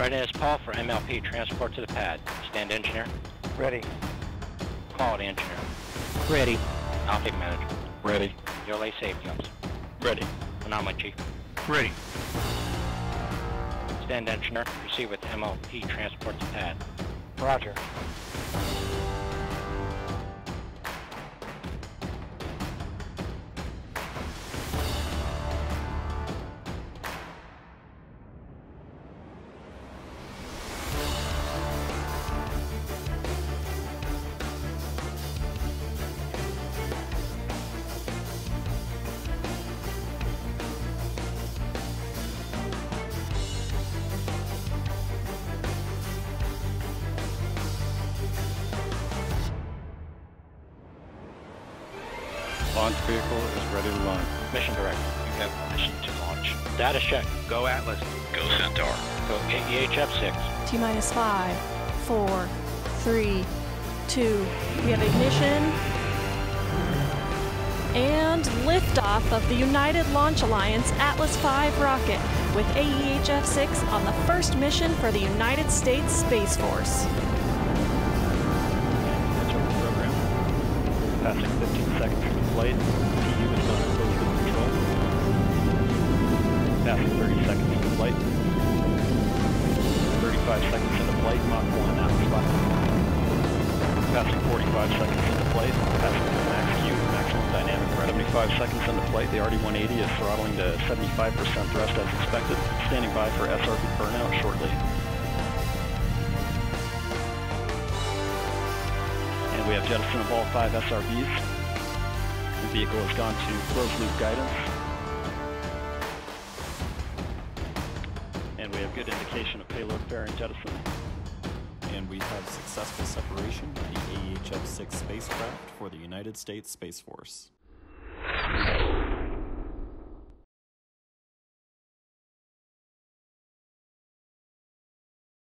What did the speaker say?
Readiness poll for MLP transport to the pad. Stand engineer. Ready. Quality engineer. Ready. Optic manager. Ready. Your lay safety guns. Ready. Anomaly chief. Ready. Stand engineer. Proceed with MLP transport to pad. Roger. Launch vehicle is ready to launch. Mission director. You have permission to launch. Data check. Go Atlas. Go Centaur. Go AEHF 6. T minus five, four, three, two. We have ignition and liftoff of the United Launch Alliance Atlas V rocket with AEHF 6 on the first mission for the United States Space Force. Passing 15 seconds into flight. TU is on closed loop control. Passing 30 seconds into flight. 35 seconds into flight, Mach 1 Atlas 5. Passing 45 seconds into flight, passing the max Q, maximum dynamic pressure. 75 seconds into flight, the RD-180 is throttling to 75% thrust as expected. Standing by for SRB burnout shortly. Have jettison of all five SRBs. The vehicle has gone to closed loop guidance. And we have good indication of payload fairing jettison. and we have successful separation of the AEHF-6 spacecraft for the United States Space Force.